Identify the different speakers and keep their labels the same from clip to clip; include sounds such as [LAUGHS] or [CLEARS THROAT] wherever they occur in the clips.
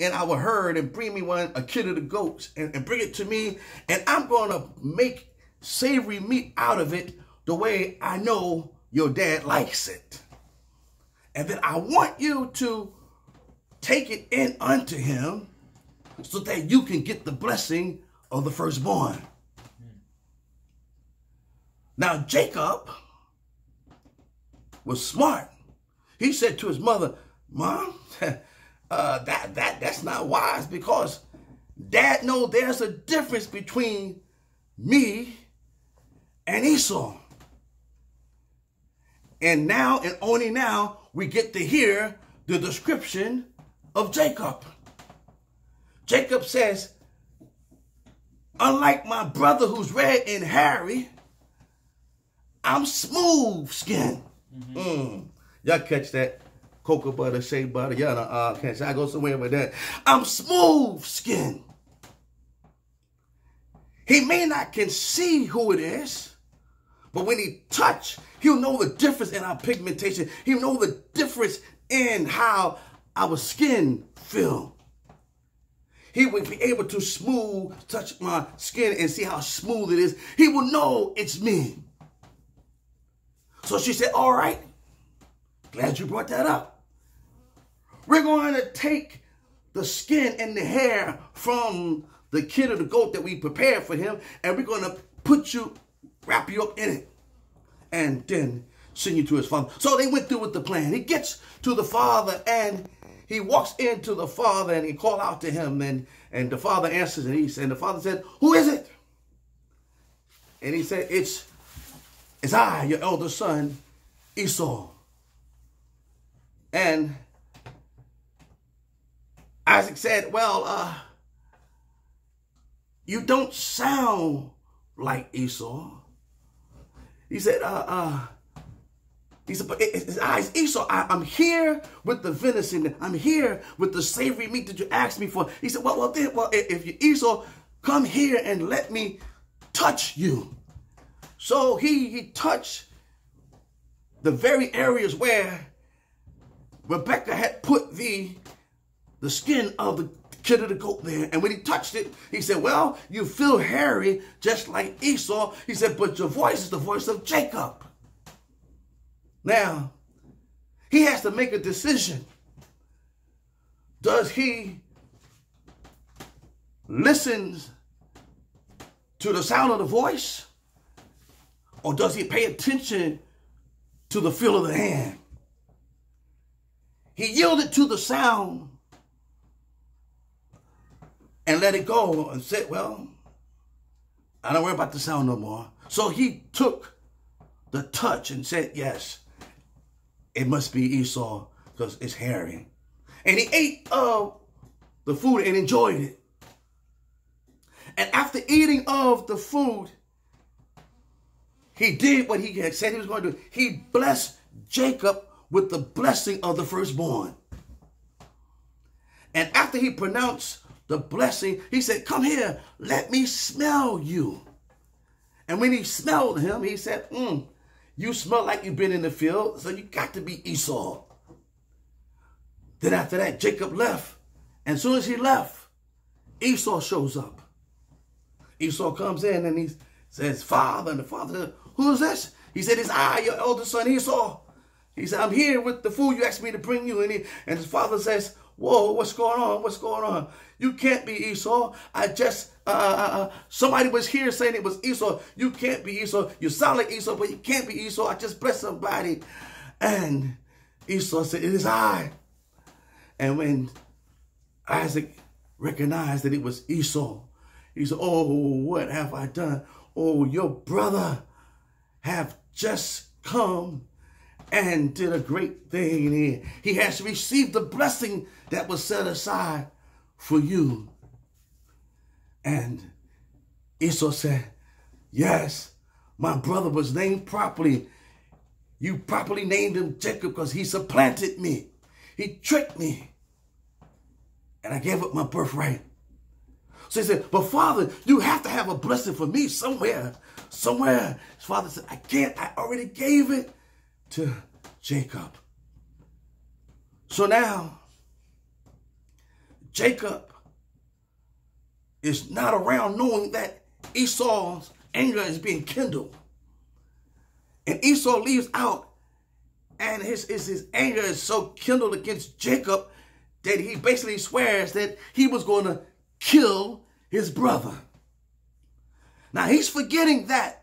Speaker 1: in our herd and bring me one, a kid of the goats, and, and bring it to me, and I'm going to make savory meat out of it the way I know your dad likes it. And then I want you to take it in unto him so that you can get the blessing of the firstborn. Now, Jacob was smart. He said to his mother, Mom, [LAUGHS] uh, that, that, that's not wise because dad knows there's a difference between me and Esau. And now, and only now, we get to hear the description of Jacob. Jacob says, unlike my brother who's red and hairy, I'm smooth skinned. Mm-hmm. Mm. Y'all catch that? Cocoa butter, shea butter. Y'all know, uh, catch I go somewhere with that. I'm smooth skin. He may not can see who it is, but when he touch, he'll know the difference in our pigmentation. He'll know the difference in how our skin feel. He would be able to smooth, touch my skin and see how smooth it is. He will know it's me. So she said, all right, glad you brought that up. We're going to take the skin and the hair from the kid of the goat that we prepared for him, and we're going to put you, wrap you up in it, and then send you to his father. So they went through with the plan. He gets to the father, and he walks into the father, and he called out to him, and, and the father answers, and, he, and the father said, who is it? And he said, it's it's I, your elder son, Esau. And Isaac said, well, uh, you don't sound like Esau. He said, uh, uh, he said, but it's, it's Esau. I, am here with the venison. I'm here with the savory meat that you asked me for. He said, well, well, then, well, if you Esau, come here and let me touch you. So he, he touched the very areas where Rebecca had put the, the skin of the kid of the goat there. And when he touched it, he said, well, you feel hairy just like Esau. He said, but your voice is the voice of Jacob. Now, he has to make a decision. Does he listen to the sound of the voice? Or does he pay attention to the feel of the hand? He yielded to the sound and let it go and said, well, I don't worry about the sound no more. So he took the touch and said, yes, it must be Esau because it's hairy. And he ate of the food and enjoyed it. And after eating of the food, he did what he had said he was going to do. He blessed Jacob with the blessing of the firstborn. And after he pronounced the blessing, he said, come here, let me smell you. And when he smelled him, he said, mm, you smell like you've been in the field, so you got to be Esau. Then after that, Jacob left. And as soon as he left, Esau shows up. Esau comes in and he says, Father, and the father says, Who's this? He said, It's I, your eldest son Esau. He said, I'm here with the food you asked me to bring you. And, he, and his father says, Whoa, what's going on? What's going on? You can't be Esau. I just, uh, uh, uh, somebody was here saying it was Esau. You can't be Esau. You sound like Esau, but you can't be Esau. I just blessed somebody. And Esau said, It is I. And when Isaac recognized that it was Esau, he said, Oh, what have I done? Oh, your brother have just come and did a great thing. He, he has received the blessing that was set aside for you. And Esau said, yes, my brother was named properly. You properly named him Jacob because he supplanted me. He tricked me. And I gave up my birthright. So he said, but father, you have to have a blessing for me somewhere somewhere. His father said, I can't. I already gave it to Jacob. So now, Jacob is not around knowing that Esau's anger is being kindled. And Esau leaves out and his, his, his anger is so kindled against Jacob that he basically swears that he was going to kill his brother. Now he's forgetting that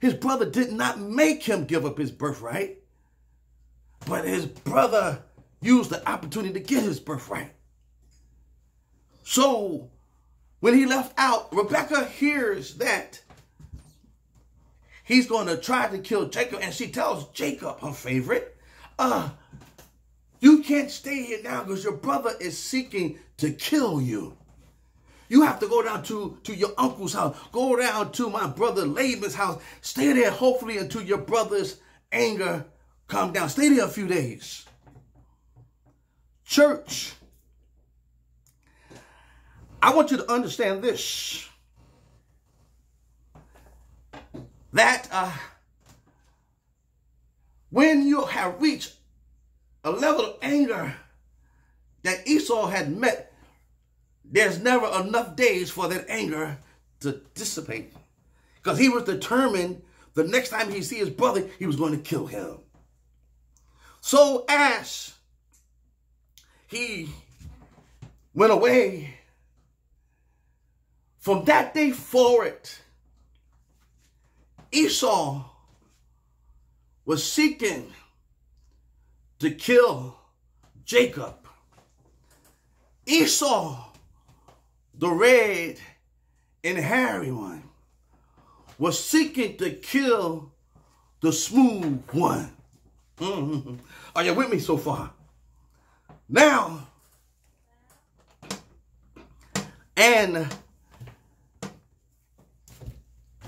Speaker 1: his brother did not make him give up his birthright, but his brother used the opportunity to get his birthright. So when he left out, Rebecca hears that he's going to try to kill Jacob, and she tells Jacob, her favorite, uh, you can't stay here now because your brother is seeking to kill you. You have to go down to, to your uncle's house. Go down to my brother Laban's house. Stay there hopefully until your brother's anger calm down. Stay there a few days. Church, I want you to understand this. That uh, when you have reached a level of anger that Esau had met, there's never enough days for that anger to dissipate. Because he was determined the next time he see his brother, he was going to kill him. So as he went away, from that day forward, Esau was seeking to kill Jacob. Esau, the red and hairy one, was seeking to kill the smooth one. Mm-hmm. Are you with me so far? Now, and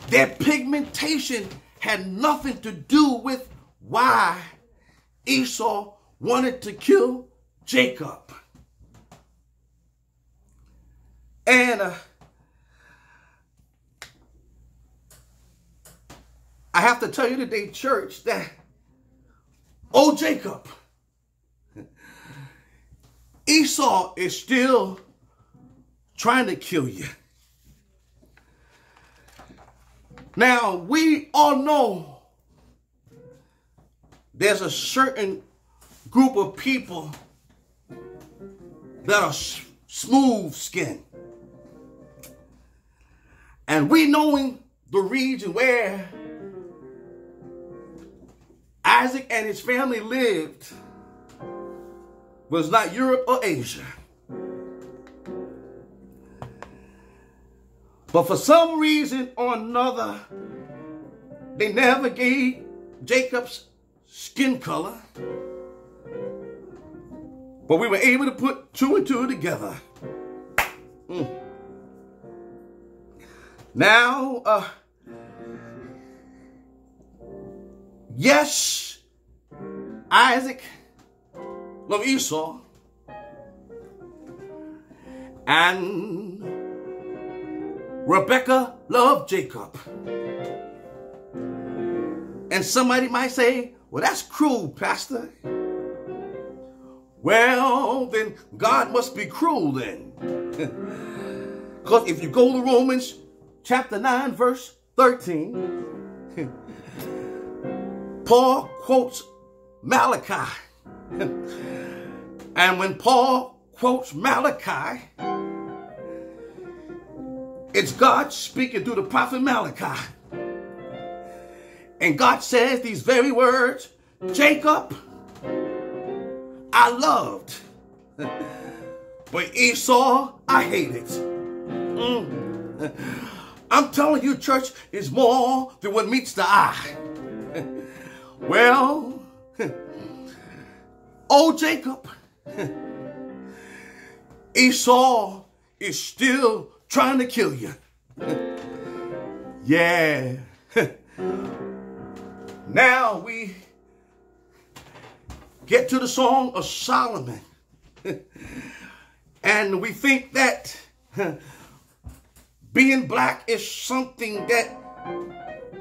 Speaker 1: their pigmentation had nothing to do with why Esau wanted to kill Jacob. And uh, I have to tell you today, church, that, oh, Jacob, [LAUGHS] Esau is still trying to kill you. Now, we all know there's a certain group of people that are smooth skin. And we knowing the region where Isaac and his family lived was not Europe or Asia. But for some reason or another, they never gave Jacob's skin color. But we were able to put two and two together. Mm. Now, uh, yes, Isaac loved Esau. And Rebecca loved Jacob. And somebody might say, well, that's cruel, Pastor. Well, then God must be cruel then. [LAUGHS] Because if you go to Romans chapter 9, verse 13, Paul quotes Malachi. and when Paul quotes Malachi, it's God speaking through the prophet Malachi. And God says these very words, Jacob, I loved, but Esau, I hated. Mm. I'm telling you, church is more than what meets the eye. [LAUGHS] well, [LAUGHS] old Jacob, [LAUGHS] Esau is still trying to kill you. yeah. now we get to the Song of Solomon. and we think that being black is something that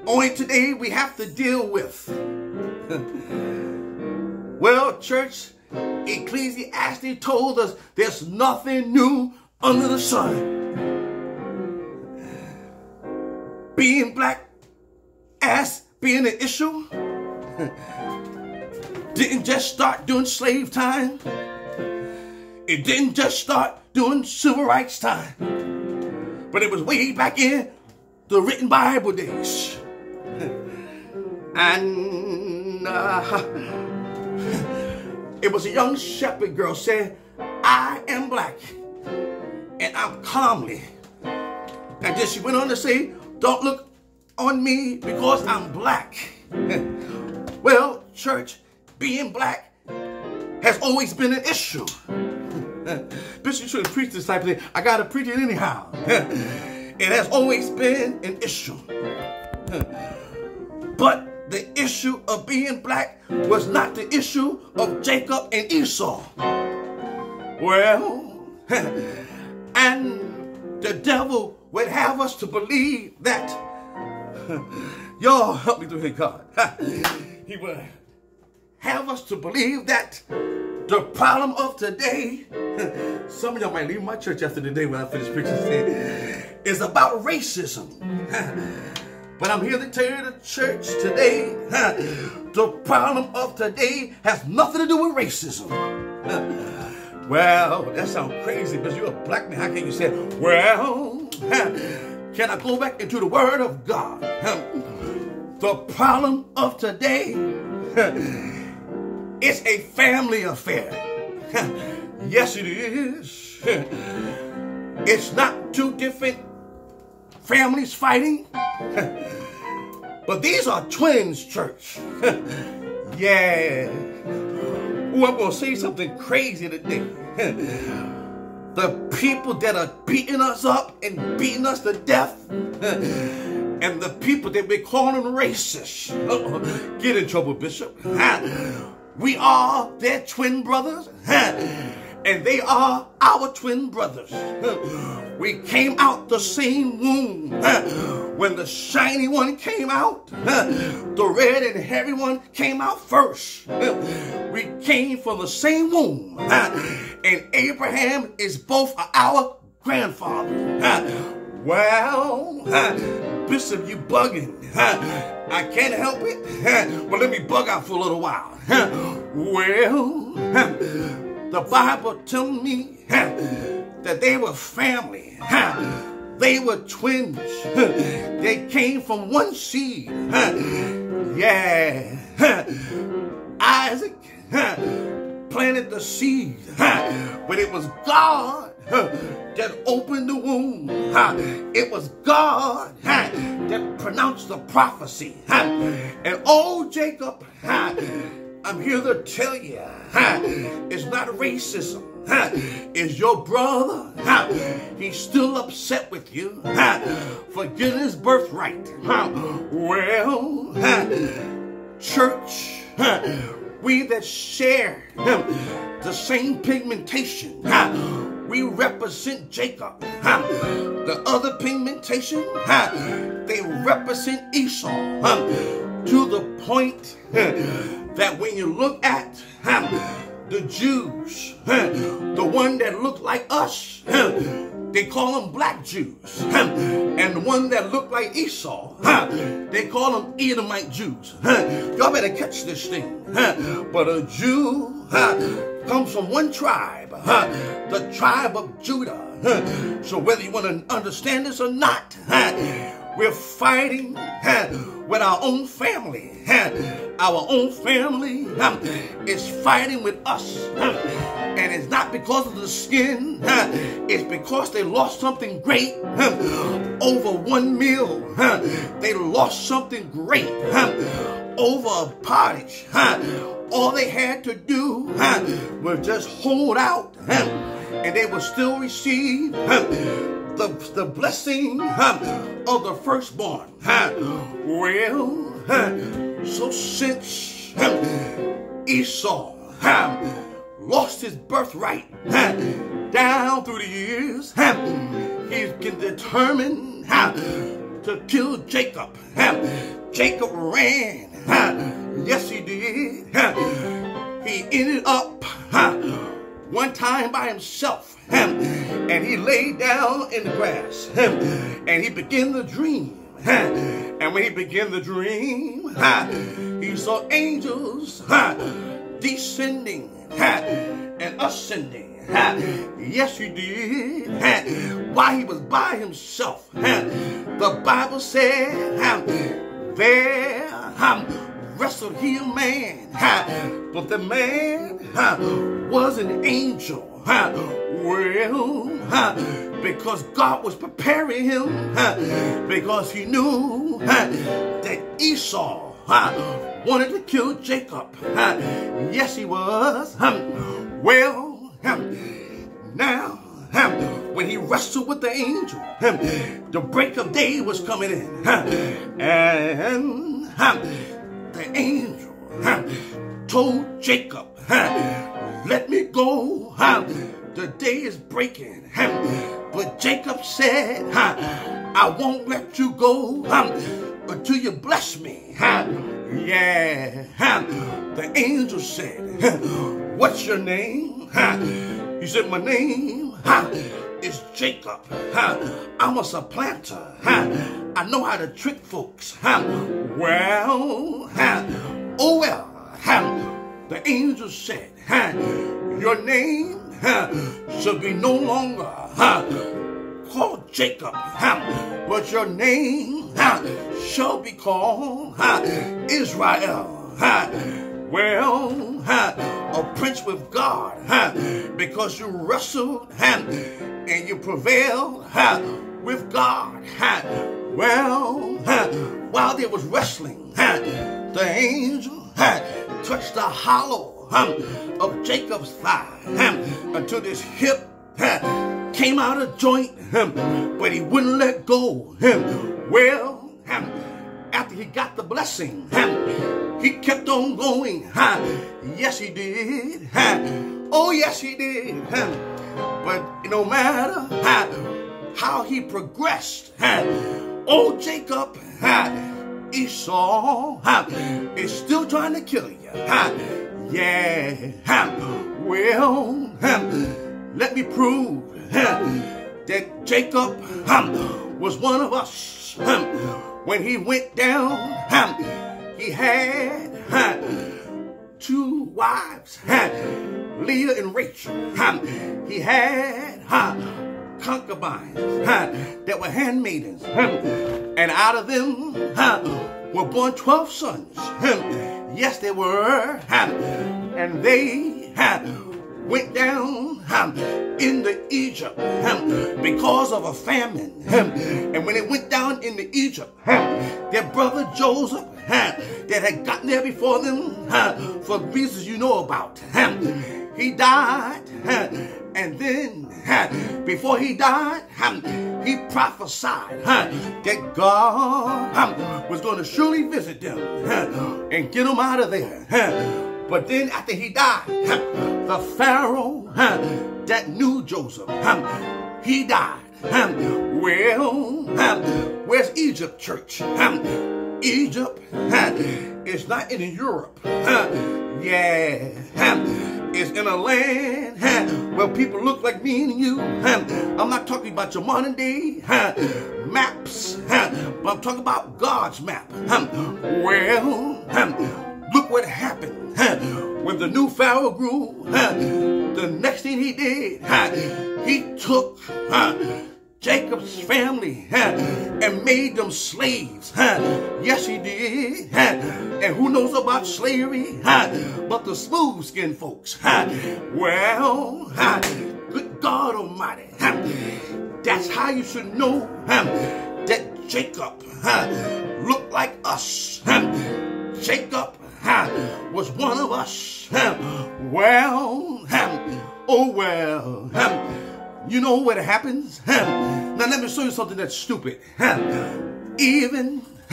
Speaker 1: only today we have to deal with. [LAUGHS] well, church, Ecclesiastes told us there's nothing new under the sun. Being black as being an issue [LAUGHS] didn't just start during slave time. It didn't just start during civil rights time. But it was way back in the written Bible days. [LAUGHS] And uh, [LAUGHS] it was a young shepherd girl said, I am black and I'm calmly. And then she went on to say, don't look on me because I'm black. [LAUGHS] well, church, being black has always been an issue. [LAUGHS] Bishop shouldn't preach this type of thing. I gotta preach it anyhow. [LAUGHS] it has always been an issue. [LAUGHS] But the issue of being black was not the issue of Jacob and Esau. Well, and the devil would have us to believe that, y'all help me through here, God. He would have us to believe that the problem of today, [LAUGHS] some of y'all might leave my church after the day when I finish preaching, is about racism. [LAUGHS] But I'm here to tell you the church today, [LAUGHS] the problem of today has nothing to do with racism. Well, that sounds crazy because you're a black man. How can you say, well, can I go back into the word of God? The problem of today is a family affair. [LAUGHS] Yes, it is. [LAUGHS] It's not two different families fighting. [LAUGHS] but these are twins, church. yeah. Ooh, I'm going to say something crazy today. the people that are beating us up and beating us to death and the people that we're calling racist. Get in trouble, Bishop. We are their twin brothers and they are our twin brothers. We came out the same womb. When the shiny one came out, the red and hairy one came out first. We came from the same womb. And Abraham is both our grandfather. Well, Bishop, you bugging. I can't help it. [LAUGHS] Well, let me bug out for a little while. [LAUGHS] Well, [LAUGHS] the Bible tells me that they were family. They were twins. They came from one seed. Yeah. Isaac planted the seed, but it was God [LAUGHS] that opened the womb. It was God that pronounced the prophecy. And oh, Jacob, I'm here to tell you, it's not racism. Is your brother? He's still upset with you for getting his birthright. Well, church, we that share the same pigmentation, we represent Jacob. The other pigmentation, they represent Esau. To the point that when you look at the Jews, the one that look like us, they call them black Jews. And the one that look like Esau, they call them Edomite Jews. Y'all better catch this thing. But a Jew comes from one tribe, the tribe of Judah. So whether you want to understand this or not, we're fighting with our own family. Our own family is fighting with us. And it's not because of the skin. It's because they lost something great over one meal. They lost something great over a pottage. All they had to do was just hold out and they would still receive the, the blessing of the firstborn. Well, so since Esau lost his birthright down through the years, he's determined to kill Jacob. Jacob ran. Yes, he did. he ended up one time by himself and he laid down in the grass and he began to dream. And when he began to dream, he saw angels descending and ascending. Yes, he did. While he was by himself, the Bible said, there wrestled he a man, but the man was an angel. Well, because God was preparing him, because he knew that Esau wanted to kill Jacob. Yes, he was. Well, now, when he wrestled with the angel, the break of day was coming in. And the angel told Jacob, let me go. The day is breaking. But Jacob said, I won't let you go until you bless me. Yeah. The angel said, What's your name? He said, My name is Jacob. I'm a supplanter. I know how to trick folks. Well, oh well. The angel said, Your name shall be no longer called Jacob, but your name shall be called Israel. Well, a prince with God, because you wrestled and you prevailed with God. Well, while they was wrestling, the angel touched the hollow of Jacob's thigh until this hip came out of joint, but he wouldn't let go. Well, after he got the blessing, he kept on going. Yes, he did. Oh, yes, he did. But no matter how he progressed, old Jacob, Esau is still trying to kill you. Yeah. Well, let me prove that Jacob was one of us. When he went down, he had two wives, Leah and Rachel. He had concubines that were handmaidens. And out of them were born 12 sons. Yes, they were. And they went down into Egypt because of a famine. And when they went down into Egypt, their brother Joseph, that had gotten there before them for reasons you know about, he died. And then, before he died, he prophesied that God was going to surely visit them and get them out of there. But then after he died, the Pharaoh that knew Joseph, he died. Well, where's Egypt, church? Egypt is not in Europe. Yeah, it's in a land where people look like me and you. I'm not talking about your modern day maps, but I'm talking about God's map. Well, look what happened when the new Pharaoh grew, the next thing he did, he took Jacob's family and made them slaves. Yes, he did. And who knows about slavery but the smooth skinned folks? Well, good God Almighty, that's how you should know that Jacob looked like us. Jacob was one of us. Well, oh well. You know what happens? [LAUGHS] Now let me show you something that's stupid. [LAUGHS] Even [LAUGHS]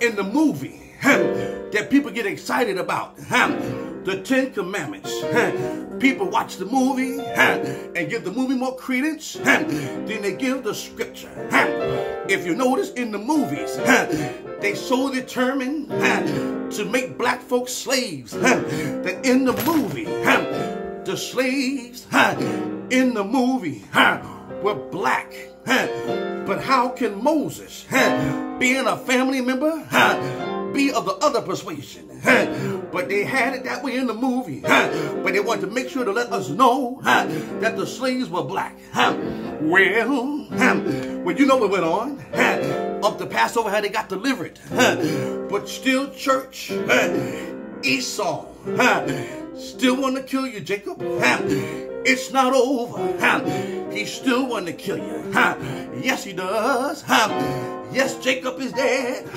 Speaker 1: in the movie that people get excited about, the Ten Commandments. People watch the movie and give the movie more credence than they give the scripture. If you notice in the movies, they so determined to make black folks slaves that in the movie, the slaves in the movie were black. But how can Moses, being a family member, be of the other persuasion? But they had it that way in the movie. But they wanted to make sure to let us know that the slaves were black. Well, well, you know what went on. Up the Passover, how they got delivered. But still, church, Esau still want to kill you, Jacob. It's not over. He still want to kill you. Yes, he does. Yes, Jacob is dead.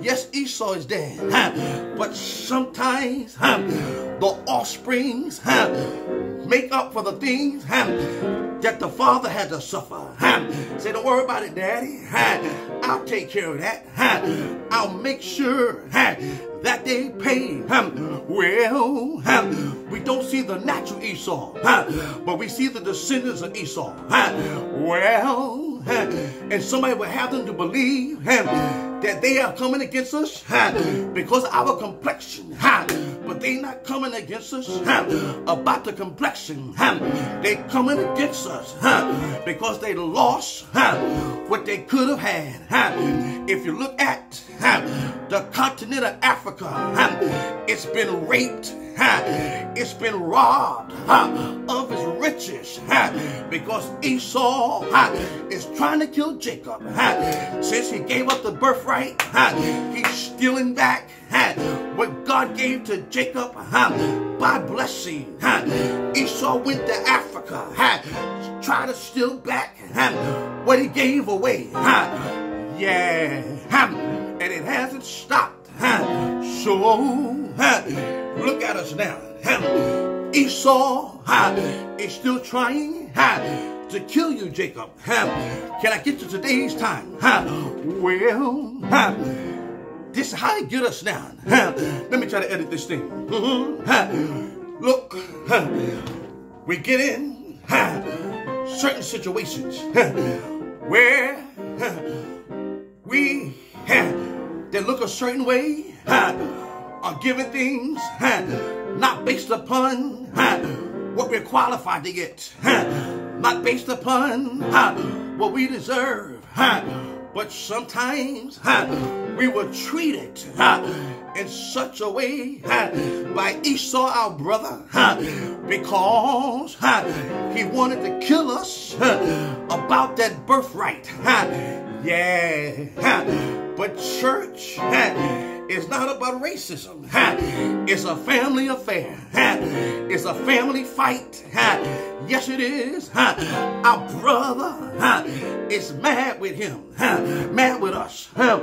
Speaker 1: Yes, Esau is dead. But sometimes the offsprings make up for the things that the father had to suffer. Say, don't worry about it, Daddy. I'll take care of that. I'll make sure that they pay. Well, we don't see the natural Esau, but we see the descendants of Esau. Well, and somebody will have them to believe that they are coming against us because our complexion. But they not coming against us about the complexion. They coming against us because they lost what they could have had. If you look at the continent of Africa, it's been raped it's been robbed of his riches because Esau is trying to kill Jacob. Since he gave up the birthright, he's stealing back what God gave to Jacob huh, by blessing. Huh? Esau went to Africa, trying to steal back huh, what he gave away. Huh? Yeah, huh? and it hasn't stopped. Huh? So, huh, look at us now. Huh? Esau huh, is still trying to kill you, Jacob. Can I get to today's time? Well, this is how he get us now. Let me try to edit this thing. [LAUGHS] Look, [LAUGHS] we get in [LAUGHS] certain situations where we that look a certain way are given things not based upon what we're qualified to get, not based upon what we deserve, but sometimes we were treated in such a way by Esau, our brother, because he wanted to kill us about that birthright. Yeah. But church is not about racism. It's a family affair. It's a family fight. Yes, it is. Our brother is mad with him, mad with us. Well,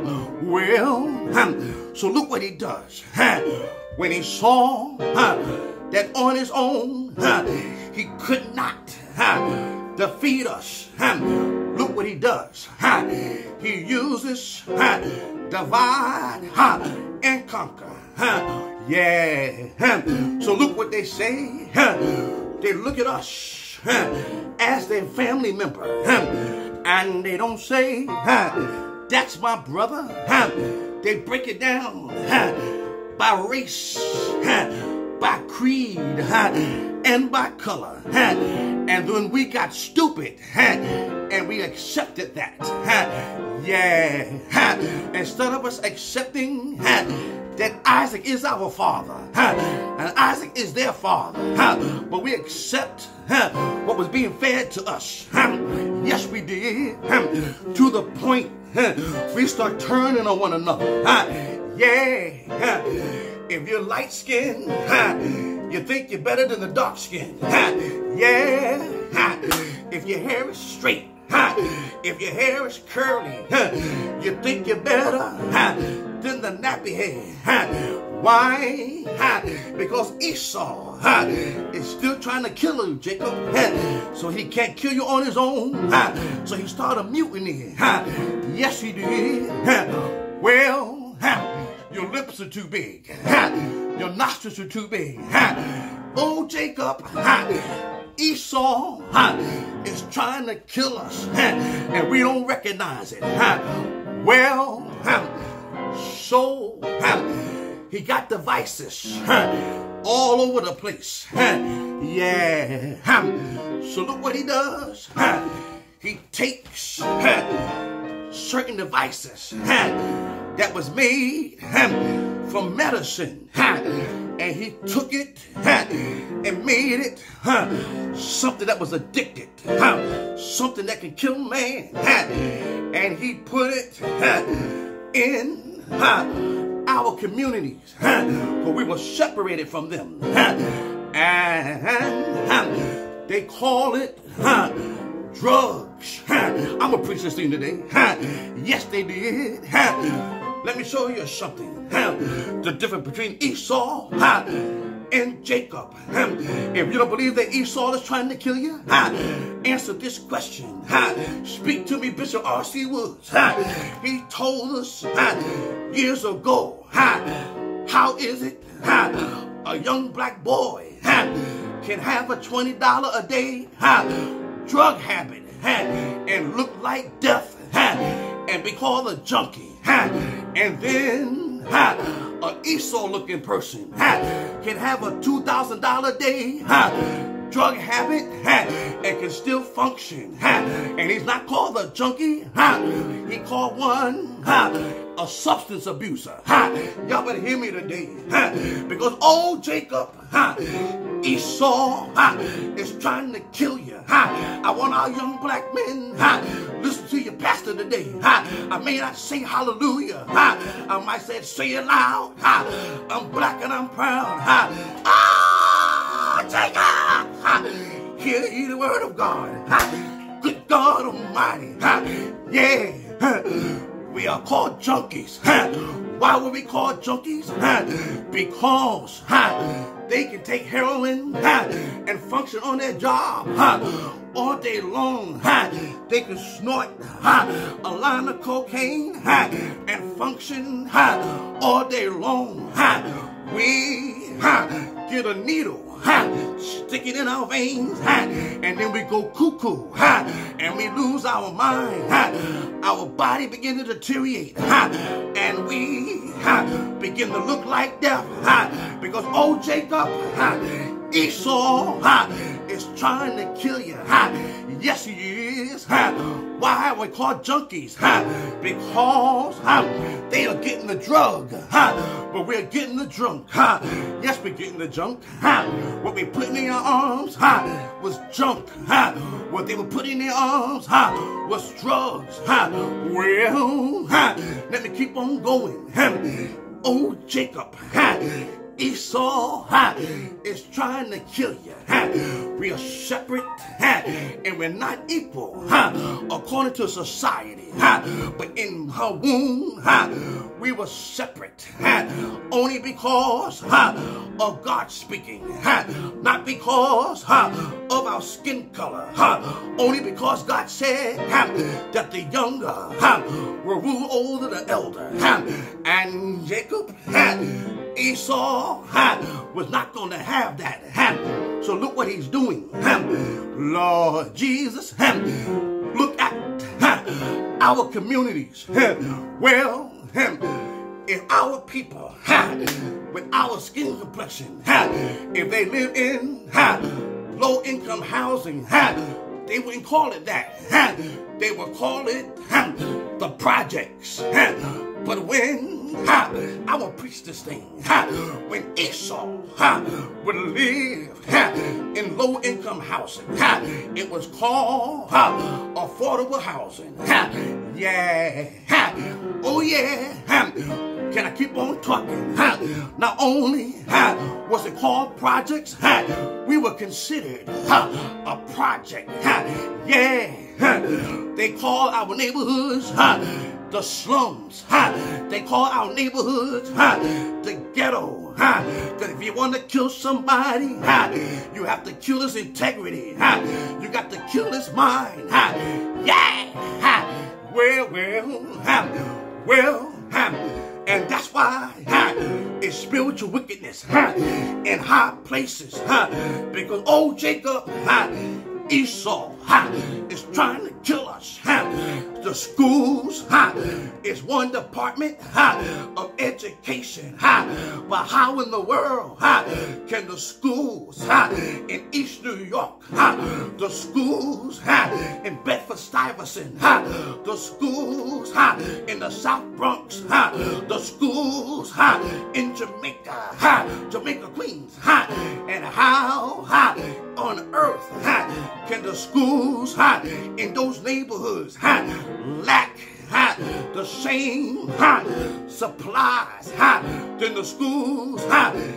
Speaker 1: so look what he does. When he saw that on his own he could not defeat us. Look what he does. He uses divide conquer. Yeah. So look what they say. They look at us as their family member. And they don't say, that's my brother. They break it down by race, by creed, and by color. And then we got stupid and we accepted that. Yeah. Instead of us accepting that Isaac is our father and Isaac is their father, but we accept what was being fed to us. Yes, we did. To the point we start turning on one another. Yeah. If you're light skinned, you think you're better than the dark skinned. Yeah. If your hair is straight, if your hair is curly, you think you're better than the nappy head. Why? Because Esau is still trying to kill you, Jacob. So he can't kill you on his own. So he started mutiny. Yes, he did. Well, Your lips are too big. Your nostrils are too big. Oh, Jacob, Esau is trying to kill us, and we don't recognize it. Got devices all over the place. Yeah. So look what he does. He takes certain devices that was made from medicine and he took it and made it something that was addicted, something that can kill man, and he put it in our communities, but we were separated from them, and they call it drugs. I'm gonna preach this thing today. Yes, they did. Let me show you something. The difference between Esau and Jacob. If you don't believe that Esau is trying to kill you, answer this question. Speak to me, Bishop R.C. Woods. He told us years ago, how is it? A young black boy can have a $20 a day drug habit and look like death and be called a junkie and then a Esau looking person can have a $2,000 a day drug habit and can still function. And he's not called a junkie. He called one a substance abuser. Y'all better hear me today. Because old Jacob, Esau, is trying to kill you. I want our young black men listen to your pastor today. I may not say hallelujah. I might say say it loud. I'm black and I'm proud. Ah, Jacob, hear ye the word of God. Good God Almighty. Yeah. We are called junkies. Why were we called junkies? Because they can take heroin and function on their job all day long. They can snort a line of cocaine and function all day long. We get a needle stick it in our veins, and then we go cuckoo, and we lose our mind. Our body begin to deteriorate, and we begin to look like death. Because old Jacob, Esau is trying to kill you. Yes, he is. Why are we called junkies? Huh, Because they are getting the drug, huh, but we're getting the drunk. Huh. Yes, we're getting the junk. What we put in our arms huh, was junk. What they were putting in their arms huh, was drugs. Huh. Well, huh, let me keep on going. Huh. Oh, Jacob. Esau is trying to kill you. We are separate and we're not equal according to society. But in her womb, we were separate only because of God speaking, not because of our skin color, only because God said that the younger will rule over the elder. And Jacob Esau was not going to have that. So look what he's doing. Lord Jesus, look at our communities. Well, if our people with our skin complexion, if they live in low income housing, they wouldn't call it that. They would call it the projects. But when I will preach this thing. When Esau would live in low income housing, it was called affordable housing. Yeah. Oh, yeah. Can I keep on talking? Not only was it called projects, we were considered a project. Yeah. They call our neighborhoods the slums. Huh? They call our neighborhoods huh? the ghetto. Because if you want to kill somebody, huh? you have to kill his integrity. Huh? You got to kill his mind. Huh? Yeah. Huh? Well, well, huh? well, huh? And that's why huh? it's spiritual wickedness huh? in high places. Huh? Because old Jacob, huh? Esau, is trying to kill us. The schools is one department of education. But how in the world can the schools in East New York, the schools in Bedford Stuyvesant, the schools in the South Bronx, the schools in Jamaica, Jamaica Queens, and how on earth can the schools in those neighborhoods lack the same supplies than the schools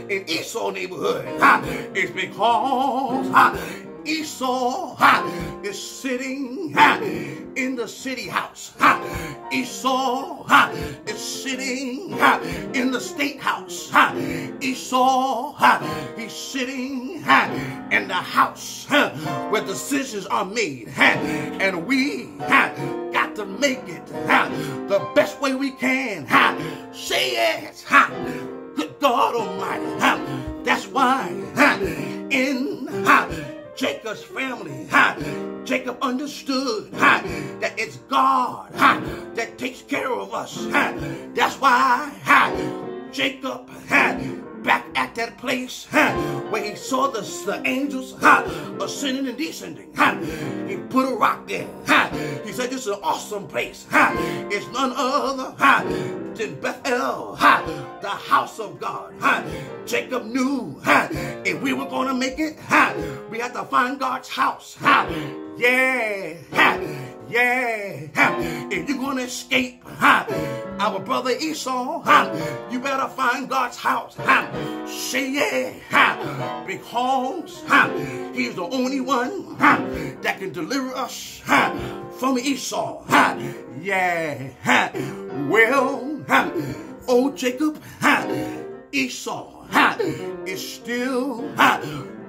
Speaker 1: in Esau neighborhood? It's because Esau is sitting in the city house. Esau is sitting in the state house. Esau, he's sitting in the house where decisions are made. And we got to make it the best way we can. Say it. Good God Almighty. That's why in Jacob's family, Jacob understood that it's God that takes care of us. That's why Jacob back at that place where he saw the, the angels ascending and descending. He put a rock there. He said, This is an awesome place. It's none other than Bethel, the house of God. Jacob knew if we were going to make it, we had to find God's house. Yeah. Yeah. If you're going to escape our brother Esau, you better find God's house. Say yeah. Because he's the only one that can deliver us from Esau. Yeah. Well, oh Jacob, Esau is still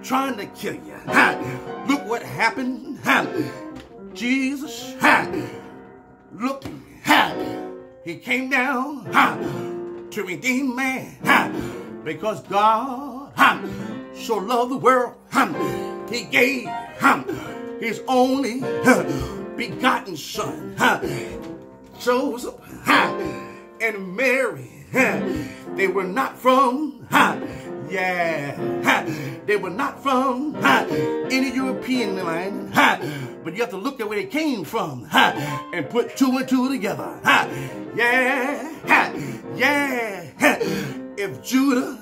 Speaker 1: trying to kill you. Look what happened Jesus, look, he came down to redeem man because God so loved the world. He gave his only begotten son, Joseph and Mary. They were not from yeah. They were not from any European land, but you have to look at where they came from and put two and two together. Yeah. Yeah. If Judah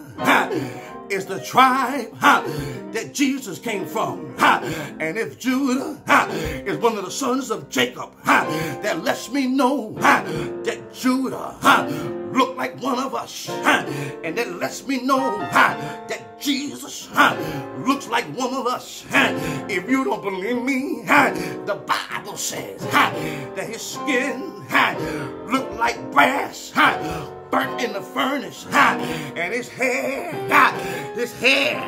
Speaker 1: is the tribe that Jesus came from. And if Judah is one of the sons of Jacob, that lets me know that Judah look like one of us. And that lets me know that Jesus looks like one of us. If you don't believe me, the Bible says that his skin looked like brass burnt in the furnace, Ha! and his hair, ha, his hair,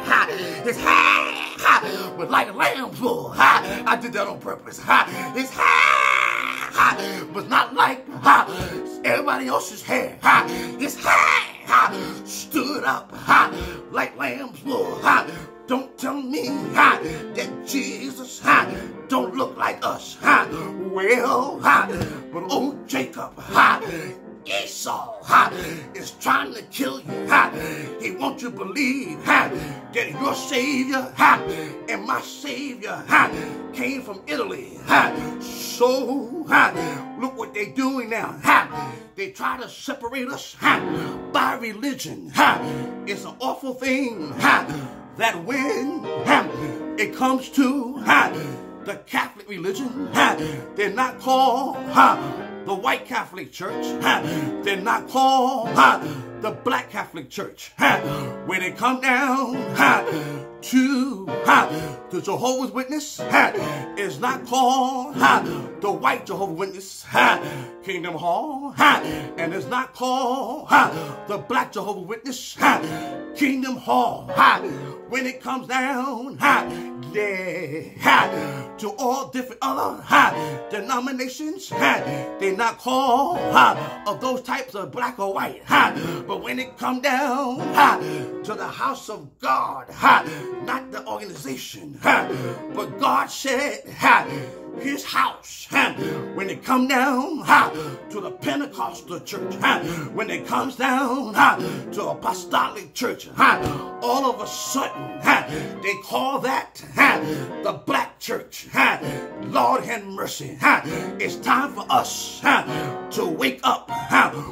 Speaker 1: his hair was like a lamb's wool. Ha! I did that on purpose. Ha! His hair was not like ha! everybody else's hair. Ha! His hair stood up ha! like lamb's wool. Ha! Don't tell me ha, that Jesus ha, don't look like us. Ha. Well, ha, but old Jacob, Esau ha, is trying to kill you. Ha. He wants you to believe ha, that your Savior ha, and my Savior ha, came from Italy. Ha. So, ha, look what they're doing now. Ha. They try to separate us ha, by religion. Ha. It's an awful thing ha, that when ha, it comes to ha, the Catholic religion, ha, they're not called ha, the white Catholic Church. They're not called the black Catholic Church. When they come down to the Jehovah's Witness, is not called the white Jehovah's Witness Kingdom Hall, and it's not called the black Jehovah's Witness Kingdom Hall. When it comes down, yeah, to all different other denominations. They're not called of those types of black or white. But when it come down to the house of God, not the organization, but God said, his house. When it come down to the Pentecostal church, when it comes down to apostolic church, all of a sudden they call that the black church. Lord have mercy. It's time for us to wake up.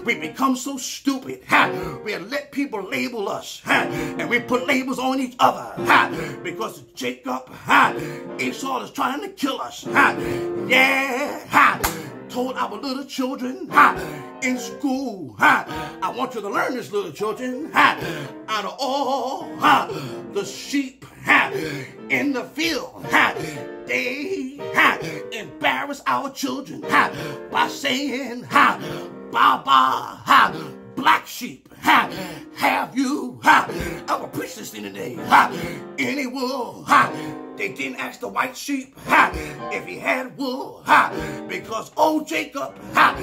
Speaker 1: We become so stupid. We let people label us and we put labels on each other because Jacob, Esau is trying to kill us. Yeah. Ha. Told our little children ha, in school. Ha, I want you to learn this, little children. Ha, out of all ha, the sheep ha, in the field, ha, they ha, embarrass our children ha, by saying, ha, Baba, ha, black sheep. Ha, have you? Ha, I will preach this thing today. Any wool they didn't ask the white sheep ha, if he had wool ha, because old Jacob ha,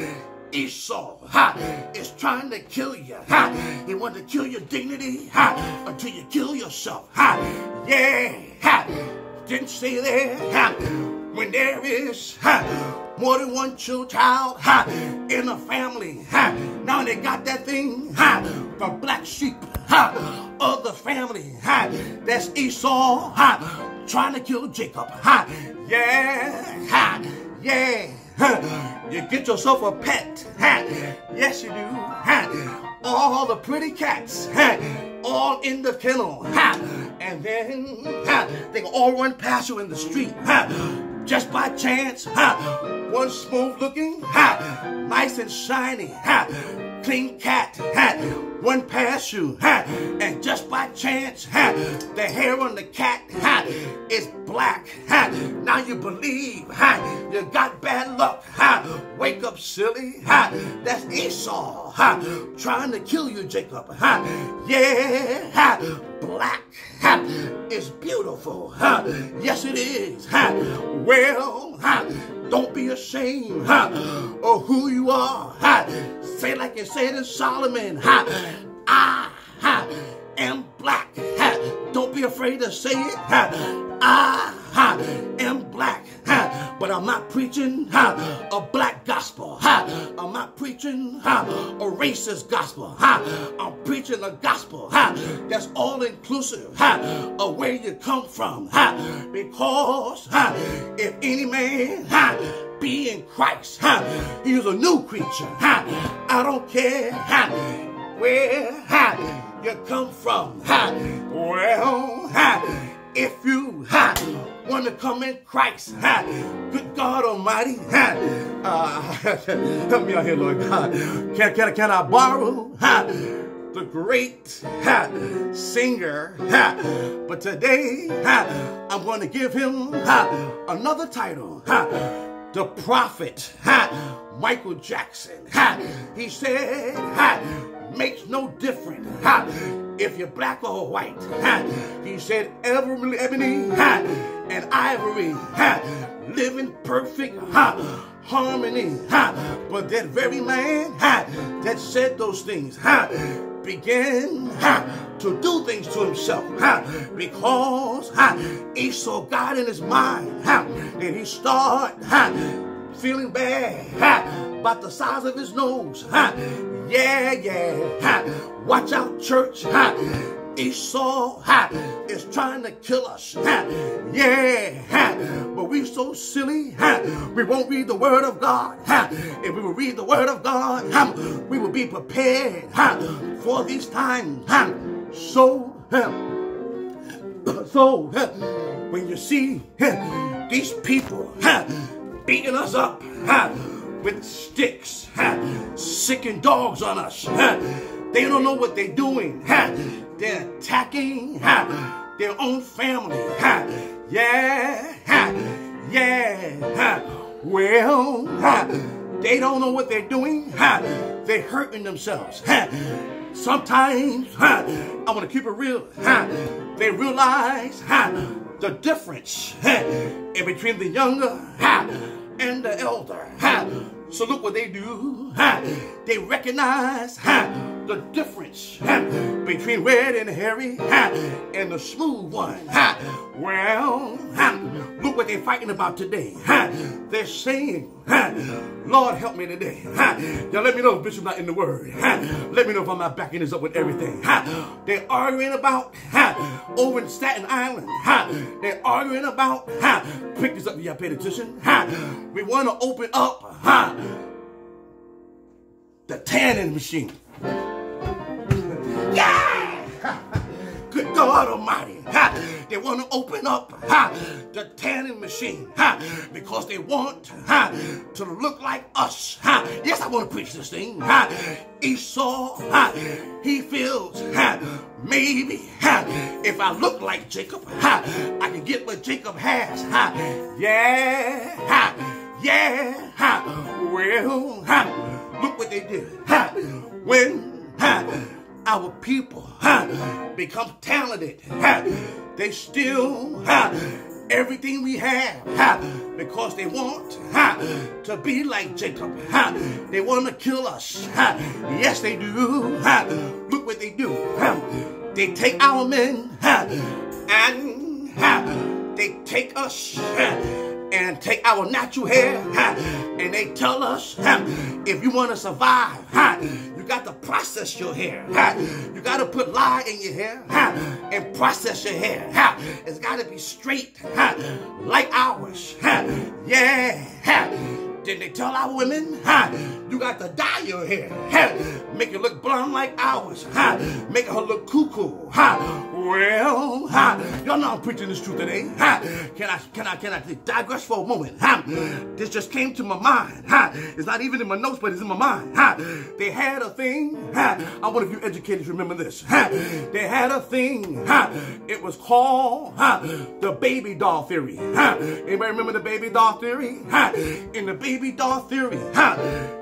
Speaker 1: Esau ha, is trying to kill you. Ha. He wants to kill your dignity ha, until you kill yourself. Ha. Yeah, ha. didn't say there. Ha. When there is ha, more than one child ha, in a family, ha. now they got that thing ha, for black sheep ha, of the family. Ha. That's Esau. Ha trying to kill Jacob. Ha! Yeah! Ha! Yeah! Ha. You get yourself a pet. Ha. Yes, you do. Ha. All the pretty cats. Ha. All in the kennel. Ha. And then ha. they all run past you in the street. Ha. Just by chance. Ha. One smooth looking. Ha. Nice and shiny. Ha clean cat, ha, one past you, ha, and just by chance, ha, the hair on the cat, ha, is black, ha. Now you believe, ha, you got bad luck, ha. Wake up, silly, ha. That's Esau, ha, trying to kill you, Jacob, ha. Yeah, ha, black, ha, is beautiful, ha. Yes, it is, ha. Well, ha, don't be ashamed, ha, of who you are, ha. Say like you said in Solomon, ha, I ha, am black. Ha. Don't be afraid to say it. Ha. I ha, am black. Ha. But I'm not preaching ha, a black gospel. I'm not preaching a racist gospel. I'm preaching a gospel ha, that's all inclusive of where you come from. Because if any man be in Christ. Ha. He is a new creature. I don't care where ha. you come from. Ha. Well, ha. If you want to come in Christ, good God Almighty. Uh, [LAUGHS] help me out here, Lord God. Can, can, can I borrow? The great singer. But today, I'm going to give him another title. The prophet, ha, Michael Jackson, ha, he said, ha, makes no difference, ha, if you're black or white, he said, ebony, and ivory, in perfect, harmony, but that very man, that said those things, began to do things to himself because ha, Esau got in his mind and he started feeling bad about the size of his nose. Yeah, yeah. Ha. Watch out, church. Ha. Esau ha, is trying to kill us. Ha, yeah, ha, but we so silly. Ha, we won't read the word of God. Ha, if we will read the word of God, ha, we will be prepared ha, for these times. Ha. So, ha, [CLEARS THROAT] so ha, when you see ha, these people ha, beating us up ha, with sticks, sicking dogs on us. They don't know what they're doing. They're attacking their own family. Yeah, yeah. Well, they don't know what they're doing. They're hurting themselves. Sometimes, I want to keep it real. They realize the difference in between the younger and the elder. So look what they do. They recognize the difference between red and hairy and the smooth one. Well, look what they're fighting about today. They're saying, Lord, help me today. Now let me know if Bishop not in the word. Let me know if I'm not backing this up with everything. They're arguing about over in Staten Island. They're arguing about pick this up, y'all paid attention. We want to open up the tanning machine. Yeah! [LAUGHS] Good God Almighty. They want to open up the tanning machine because they want to look like us. Yes, I want to preach this thing. Esau, he feels maybe if I look like Jacob, I can get what Jacob has. Yeah, yeah. Well, look what they did. When our people become talented, they still everything we have because they want to be like Jacob. They want to kill us. Yes, they do. Look what they do. They take our men and they take us and take our natural hair and they tell us if you want to survive, got to process your hair. You got to put lye in your hair and process your hair. It's got to be straight like ours. Yeah. Then they tell our women, you got to dye your hair. Make it look blonde like ours. Make her look cuckoo. Well, y'all know I'm preaching this truth today. Can I can I can I digress for a moment? This just came to my mind. It's not even in my notes, but it's in my mind. They had a thing. I wonder if you educators remember this. They had a thing. It was called the baby doll theory. Anybody remember the baby doll theory? In the baby doll theory,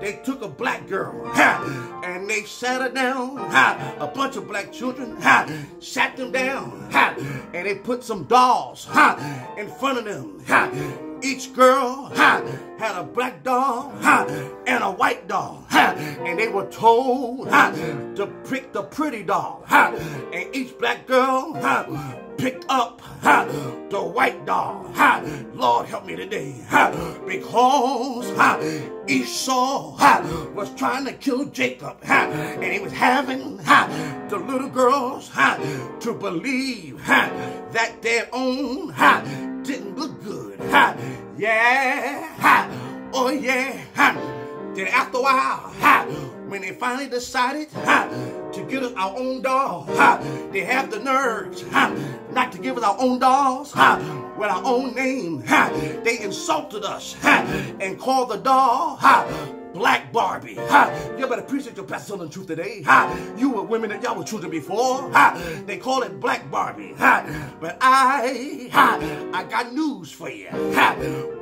Speaker 1: they took a black girl and they sat her down. A bunch of black children sat them down and they put some dolls in front of them. Each girl had a black doll and a white doll. And they were told to pick the pretty doll. And each black girl picked up the white doll. Lord help me today. Because Esau was trying to kill Jacob. And he was having the little girls to believe that their own didn't look good. Yeah. Oh yeah. Then after a while, when they finally decided to get us our own doll, they have the nerves not to give us our own dolls with our own name. They insulted us and called the doll Black Barbie. Ha! You better appreciate your pastor telling the truth today. Ha! You were women that y'all were children before. Ha! They call it Black Barbie. Ha! But I, ha! I got news for you. Ha!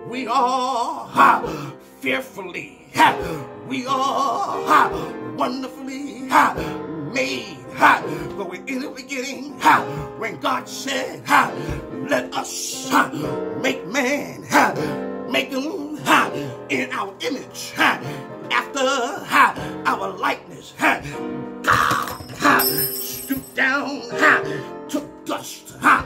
Speaker 1: We are ha! fearfully. Ha! We are ha! wonderfully ha! made. Ha! But we're in the beginning. Ha! When God said, ha! let us ha! make man. Ha! Make ha! In our image. After our likeness. God stooped down. Took dust ha!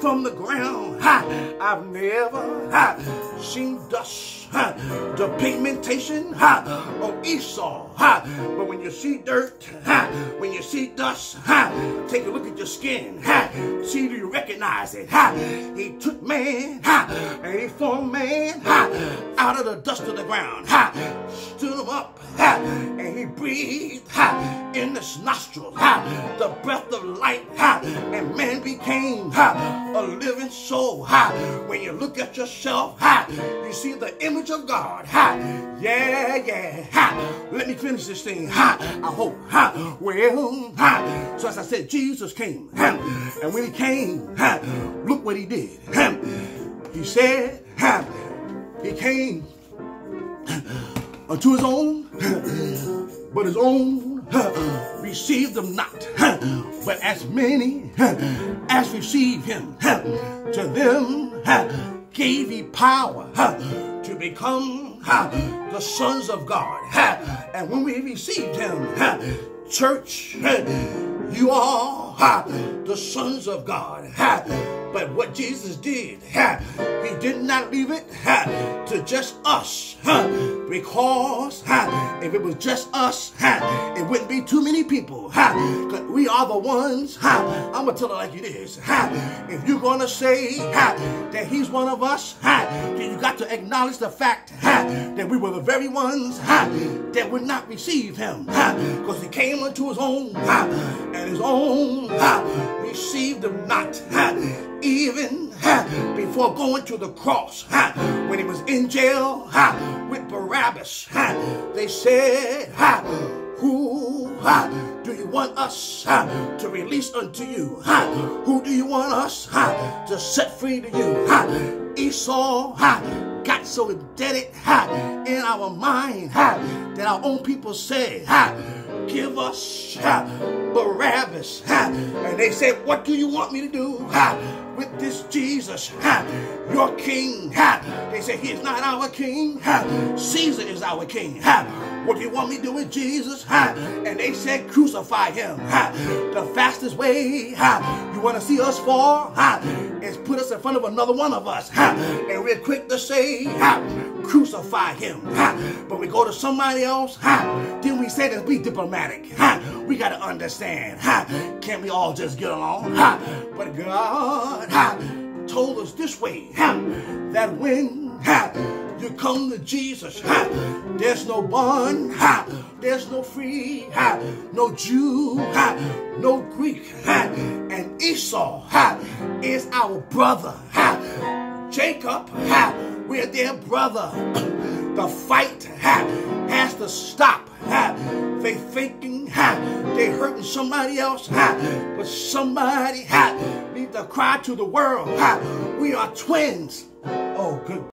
Speaker 1: from the ground. Ha! I've never ha! seen dust. Ha! The pigmentation ha! of Esau. Ha! But when you see dirt, ha! when you see dust, ha! take a look at your skin. Ha! See, do you recognize it? Ha! He took man ha! and he formed man ha! out of the dust of the ground. Ha! Stood him up ha! and he breathed ha! In his nostrils the breath of life. And man became a living soul. When you look at yourself, you see the image of God. Yeah, yeah. Let me finish this thing. I hope. Well! So as I said, Jesus came. And when he came, look what he did. He said, he came unto his own, but his own received them not, but as many as receive him, to them gave he power to become the sons of God. And when we received him, church, you are the sons of God. But what Jesus did, he did not leave it to just us. Because if it was just us, it wouldn't be too many people. Cause We are the ones, I'm to tell it like it is. If you're to say that he's one of us, then you got to acknowledge the fact that we were the very ones that would not receive him. Because he came unto his own, and his own received him not even before going to the cross, when he was in jail with Barabbas, they said, Who do you want us to release unto you? Who do you want us to set free to you? Esau got so indebted in our mind that our own people said, Give us Barabbas. And they said, What do you want me to do? With this Jesus, ha, your king. Ha. They say he is not our king. Ha. Caesar is our king. Ha. What do you want me to do with Jesus? Ha. And they said, crucify him. Ha. The fastest way ha, you want to see us fall ha, is put us in front of another one of us. Ha. And we're quick to say, crucify him. But we go to somebody else, then we say, let's be diplomatic. We got to understand. Can't we all just get along? But God told us this way that when you come to Jesus, there's no bond, there's no free, no Jew, no Greek, and Esau is our brother. Jacob, we're their brother. The fight has to stop. They thinking they hurting somebody else, but somebody need to cry to the world. We are twins. Oh, good.